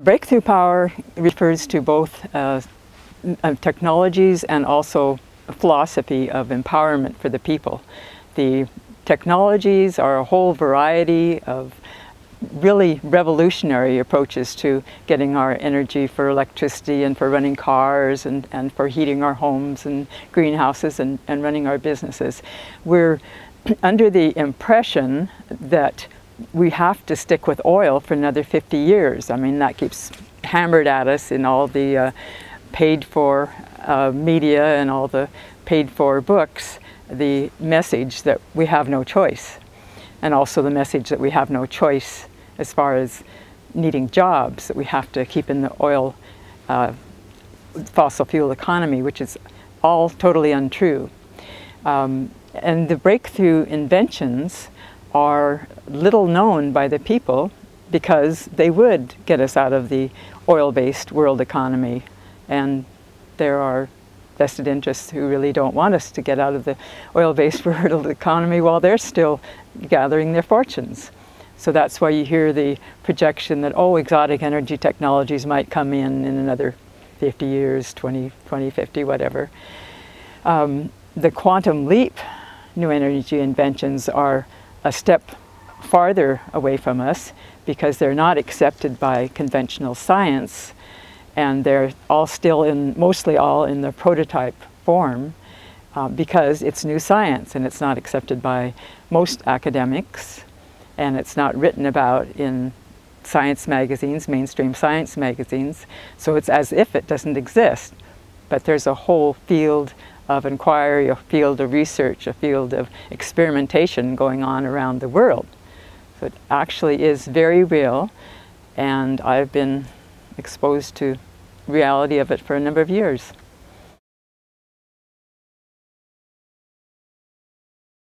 Breakthrough power refers to both uh, technologies and also philosophy of empowerment for the people. The technologies are a whole variety of really revolutionary approaches to getting our energy for electricity and for running cars and, and for heating our homes and greenhouses and, and running our businesses. We're under the impression that we have to stick with oil for another 50 years. I mean, that keeps hammered at us in all the uh, paid for uh, media and all the paid for books, the message that we have no choice. And also the message that we have no choice as far as needing jobs, that we have to keep in the oil uh, fossil fuel economy, which is all totally untrue. Um, and the breakthrough inventions are little known by the people because they would get us out of the oil-based world economy. And there are vested interests who really don't want us to get out of the oil-based world economy while they're still gathering their fortunes. So that's why you hear the projection that, oh, exotic energy technologies might come in in another 50 years, 20, 20 50, whatever. Um, the quantum leap new energy inventions are a step farther away from us because they're not accepted by conventional science and they're all still in, mostly all in the prototype form uh, because it's new science and it's not accepted by most academics and it's not written about in science magazines, mainstream science magazines, so it's as if it doesn't exist. But there's a whole field of inquiry, a field of research, a field of experimentation going on around the world. So it actually is very real, and I've been exposed to reality of it for a number of years.